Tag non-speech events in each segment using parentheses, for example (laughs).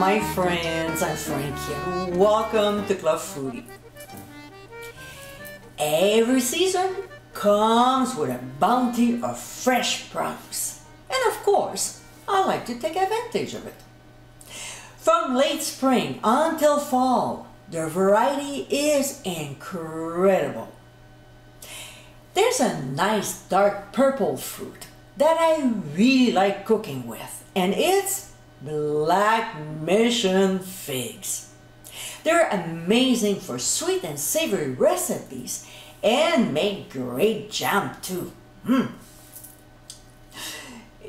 my friends, I'm Frankie. Welcome to Club Foody. Every season comes with a bounty of fresh produce. And of course, I like to take advantage of it. From late spring until fall, the variety is incredible. There's a nice dark purple fruit that I really like cooking with, and it's black mission figs. They're amazing for sweet and savory recipes and make great jam too. Mm.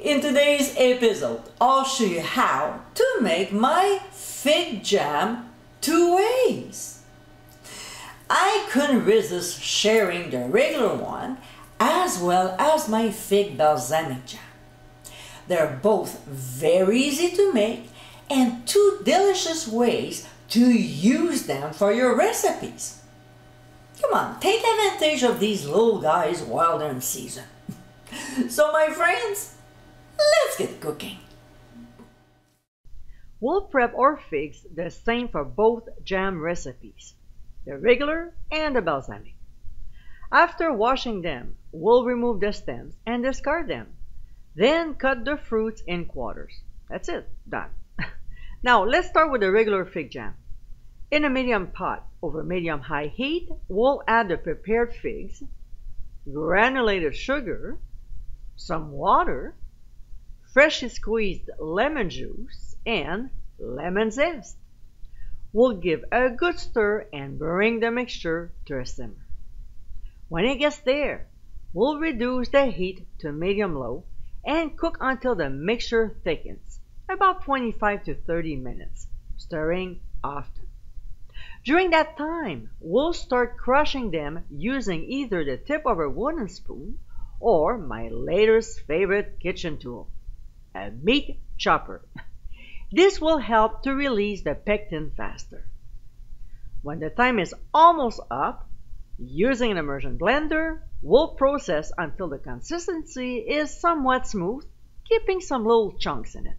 In today's episode, I'll show you how to make my fig jam two ways. I couldn't resist sharing the regular one as well as my fig balsamic jam. They're both very easy to make and two delicious ways to use them for your recipes. Come on, take advantage of these little guys while they're in season. (laughs) so my friends, let's get cooking. We'll prep our figs the same for both jam recipes, the regular and the balsamic. After washing them, we'll remove the stems and discard them. Then cut the fruits in quarters. That's it, done. (laughs) now let's start with the regular fig jam. In a medium pot over medium-high heat, we'll add the prepared figs, granulated sugar, some water, freshly squeezed lemon juice, and lemon zest. We'll give a good stir and bring the mixture to a simmer. When it gets there, we'll reduce the heat to medium-low and cook until the mixture thickens, about 25 to 30 minutes, stirring often. During that time, we'll start crushing them using either the tip of a wooden spoon or my latest favorite kitchen tool, a meat chopper. This will help to release the pectin faster. When the time is almost up, using an immersion blender, we'll process until the consistency is somewhat smooth, keeping some little chunks in it.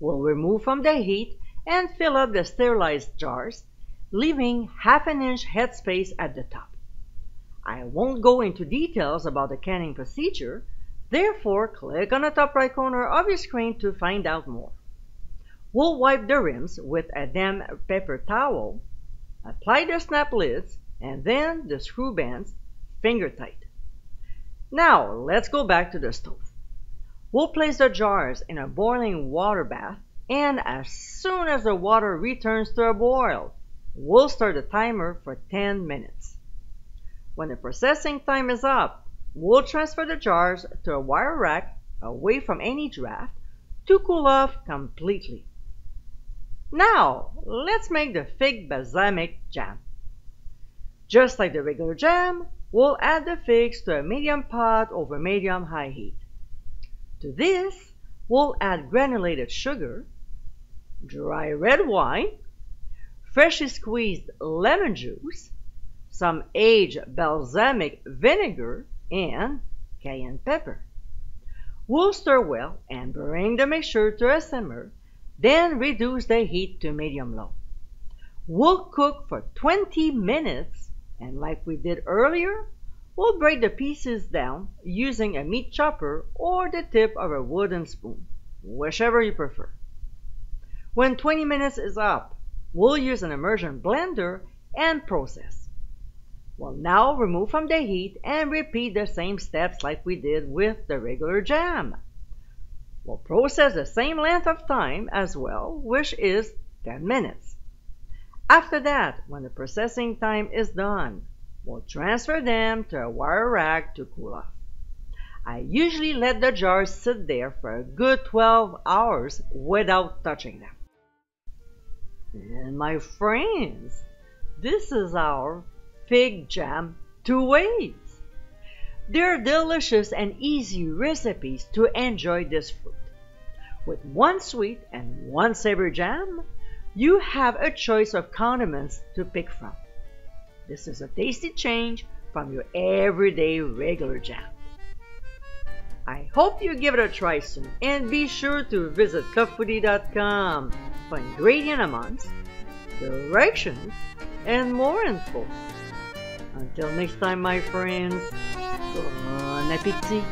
We'll remove from the heat and fill up the sterilized jars, leaving half an inch headspace at the top. I won't go into details about the canning procedure, therefore click on the top right corner of your screen to find out more. We'll wipe the rims with a damp paper towel, apply the snap lids, and then the screw bands finger tight. Now let's go back to the stove. We'll place the jars in a boiling water bath and as soon as the water returns to a boil, we'll start the timer for 10 minutes. When the processing time is up, we'll transfer the jars to a wire rack away from any draft to cool off completely. Now, let's make the fig balsamic jam. Just like the regular jam, we'll add the figs to a medium pot over medium-high heat. To this, we'll add granulated sugar, dry red wine, freshly squeezed lemon juice, some aged balsamic vinegar, and cayenne pepper. We'll stir well and bring the mixture to a simmer then reduce the heat to medium-low. We'll cook for 20 minutes and like we did earlier, we'll break the pieces down using a meat chopper or the tip of a wooden spoon, whichever you prefer. When 20 minutes is up, we'll use an immersion blender and process. We'll now remove from the heat and repeat the same steps like we did with the regular jam We'll process the same length of time as well, which is 10 minutes. After that, when the processing time is done, we'll transfer them to a wire rack to cool off. I usually let the jars sit there for a good 12 hours without touching them. And my friends, this is our fig jam two ways. They're delicious and easy recipes to enjoy this fruit. With one sweet and one savory jam, you have a choice of condiments to pick from. This is a tasty change from your everyday regular jam. I hope you give it a try soon and be sure to visit clubfoody.com for ingredient amounts, directions, and more info. Until next time, my friends, bon appétit!